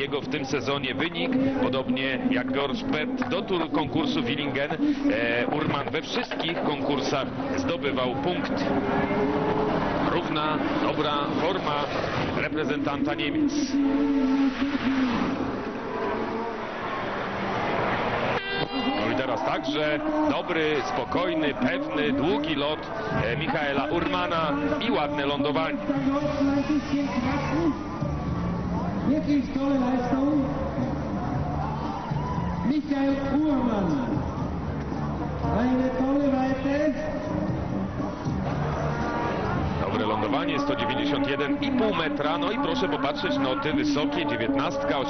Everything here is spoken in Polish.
Jego w tym sezonie wynik, podobnie jak George Bert do tur konkursu Willingen, e, Urman we wszystkich konkursach zdobywał punkt. Równa, dobra forma reprezentanta Niemiec. No i teraz także dobry, spokojny, pewny, długi lot e, Michaela Urmana i ładne lądowanie. Wirklich tolle Leistung. Michael Uhrmann. Eine tolle Weite. Dobre lądowanie, 191,5 metra. No i proszę popatrzeć, noty wysokie, 19.